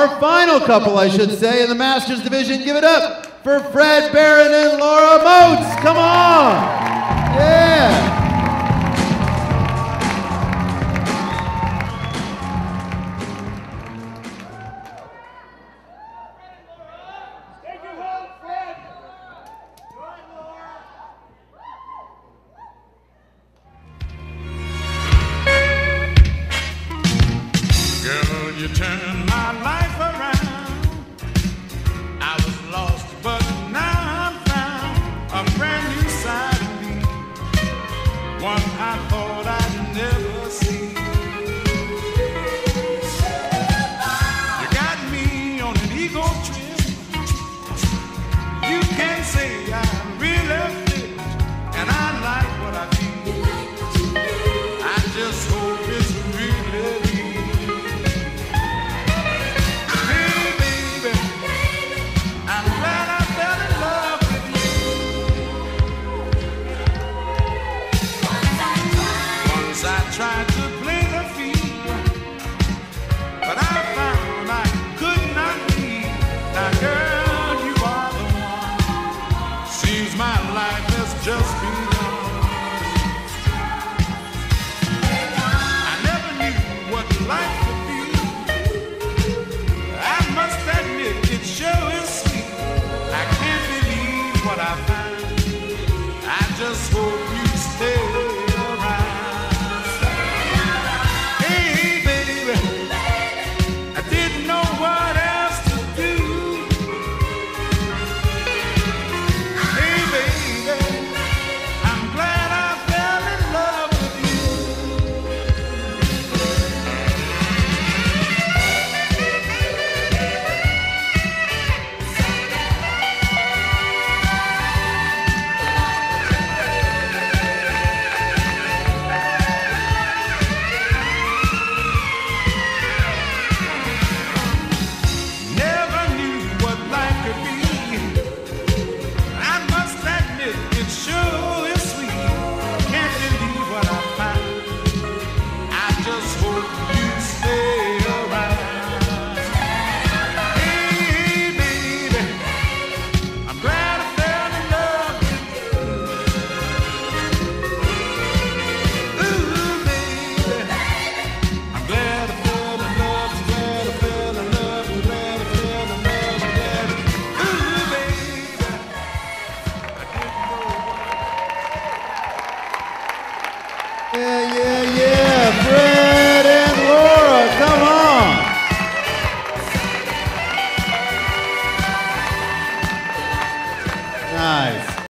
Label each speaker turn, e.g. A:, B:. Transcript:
A: Our final couple, I should say, in the Masters division. Give it up for Fred Baron and Laura Moats. Come on.
B: you turned my life around. I was lost, but now I'm found a brand new side of me. One I thought. I tried
A: Yeah, yeah.